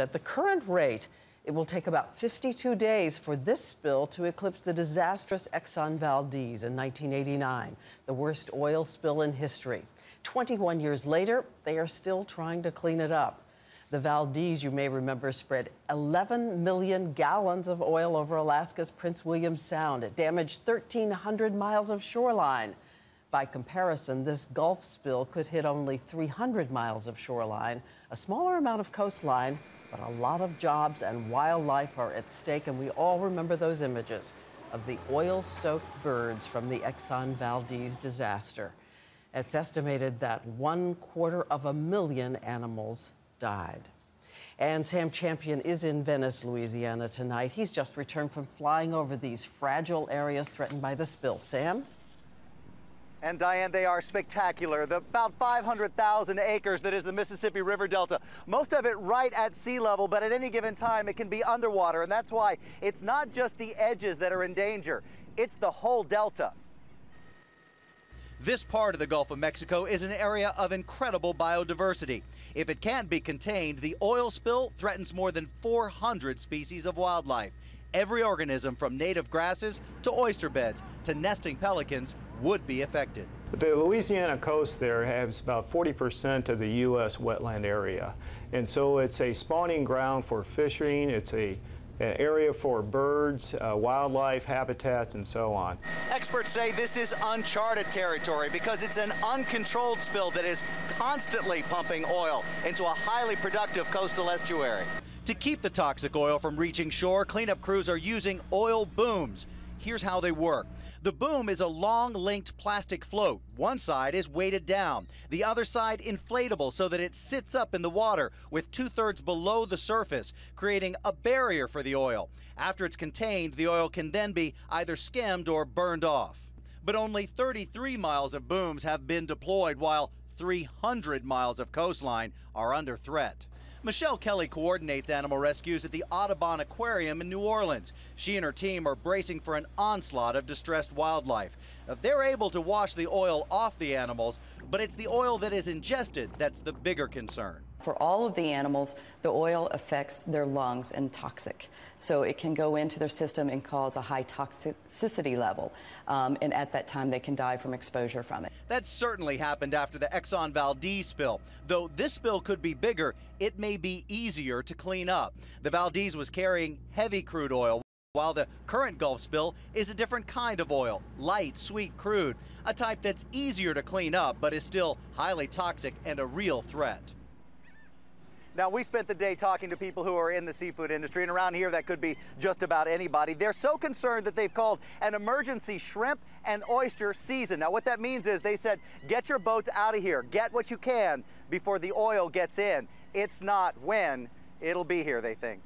At the current rate, it will take about 52 days for this spill to eclipse the disastrous Exxon Valdez in 1989, the worst oil spill in history. 21 years later, they are still trying to clean it up. The Valdez, you may remember, spread 11 million gallons of oil over Alaska's Prince William Sound. It damaged 1,300 miles of shoreline. By comparison, this Gulf spill could hit only 300 miles of shoreline, a smaller amount of coastline, but a lot of jobs and wildlife are at stake, and we all remember those images of the oil soaked birds from the Exxon Valdez disaster. It's estimated that one quarter of a million animals died. And Sam Champion is in Venice, Louisiana tonight. He's just returned from flying over these fragile areas threatened by the spill. Sam? And Diane, they are spectacular. The about 500,000 acres that is the Mississippi River Delta, most of it right at sea level, but at any given time it can be underwater. And that's why it's not just the edges that are in danger, it's the whole delta. This part of the Gulf of Mexico is an area of incredible biodiversity. If it can't be contained, the oil spill threatens more than 400 species of wildlife. Every organism from native grasses to oyster beds to nesting pelicans would be affected. The Louisiana coast there has about 40% of the U.S. wetland area. And so it's a spawning ground for fishing. It's a an area for birds, uh, wildlife, habitats, and so on. Experts say this is uncharted territory because it's an uncontrolled spill that is constantly pumping oil into a highly productive coastal estuary. To keep the toxic oil from reaching shore, cleanup crews are using oil booms. Here's how they work. The boom is a long linked plastic float. One side is weighted down, the other side inflatable so that it sits up in the water with two thirds below the surface, creating a barrier for the oil. After it's contained, the oil can then be either skimmed or burned off. But only 33 miles of booms have been deployed, while 300 miles of coastline are under threat. Michelle Kelly coordinates animal rescues at the Audubon Aquarium in New Orleans. She and her team are bracing for an onslaught of distressed wildlife. They're able to wash the oil off the animals, but it's the oil that is ingested that's the bigger concern. For all of the animals, the oil affects their lungs and toxic. So it can go into their system and cause a high toxicity level. Um, and at that time, they can die from exposure from it. That certainly happened after the Exxon Valdez spill. Though this spill could be bigger, it may be easier to clean up. The Valdez was carrying heavy crude oil. While the current Gulf spill is a different kind of oil, light, sweet crude, a type that's easier to clean up but is still highly toxic and a real threat. Now, we spent the day talking to people who are in the seafood industry, and around here that could be just about anybody. They're so concerned that they've called an emergency shrimp and oyster season. Now, what that means is they said, get your boats out of here, get what you can before the oil gets in. It's not when, it'll be here, they think.